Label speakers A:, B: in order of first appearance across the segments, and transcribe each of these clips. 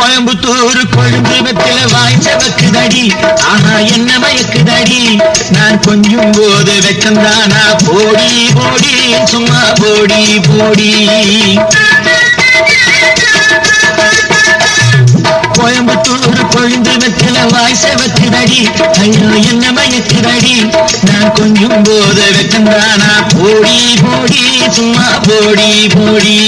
A: கோயம்புத்தூர் கொழுந்து வெத்தில வாய் செவக்குதடி ஆனா என்ன மயக்குதடி நான் கொஞ்சம் போது வெக்கந்தானா போடி போடி சும்மா போடி போடி. கோயம்புத்தூர் கொழுந்து வெத்தில வாய் செவக்குதடி ஐயோ என்ன மயக்குதடி நான் கொஞ்சம் போது வெக்கந்தானா போடி போடி சும்மா போடி போடி.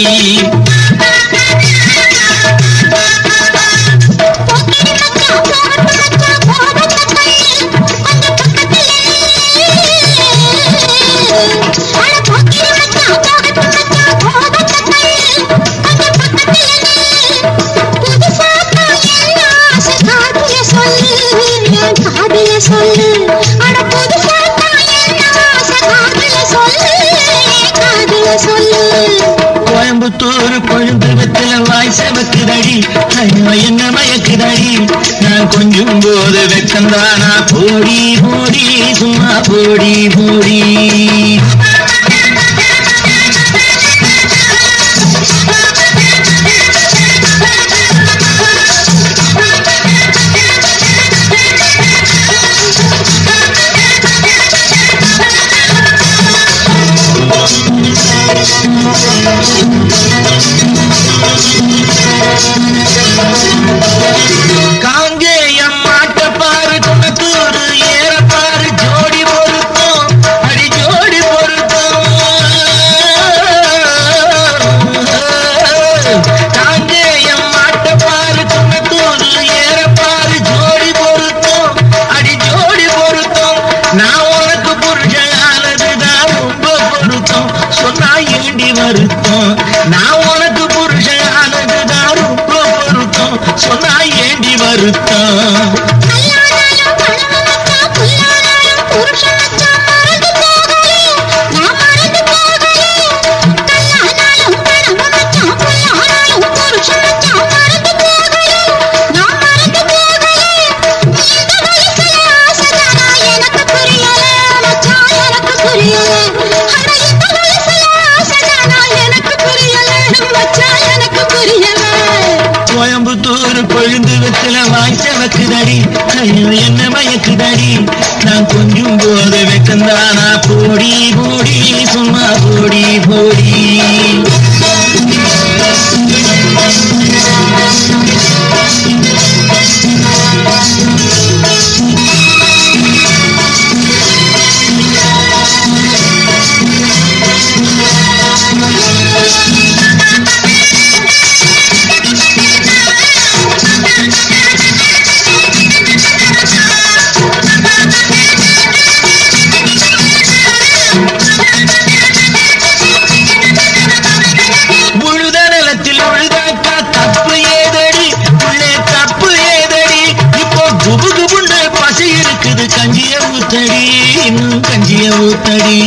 B: சொல்லு அட புதுசா சொல்லு சொல்லு
A: கோயம்புத்தூர் கொழுந்து செவக்குதடி. ஐயோ என்ன மயக்குதடி. நான் கொஞ்சம் போது வெக்கந்தானா போடி போடி சும்மா போடி போடி. நான் உனக்கு புருஷனானதுதான் ரொம்ப பொருத்தம். சொன்னா ஏண்டி வருத்தம்? நான் சொன்னா ஏண்டி வருத்தம்
B: எனக்கு மச்சான்
A: போது வெக்கந்தானா போடி போடி சும்மா போடி இது கஞ்சிய ஊத்தடி இன்னும் கஞ்சிய ஊத்தடி.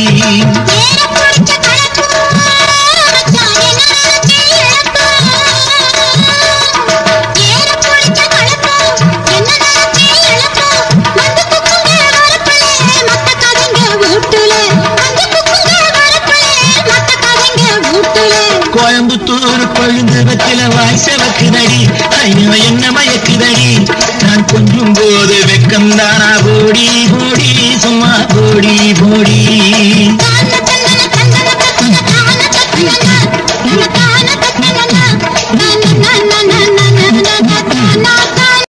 A: கோயம்புத்தூர் கொழுந்து வெத்தில வாய் செவக்குதடி ஐயோ என்ன மயக்குதடி. நான் கொஞ்சும் போது வெக்கம் தானா போடி போடி சும்மா போடி போடி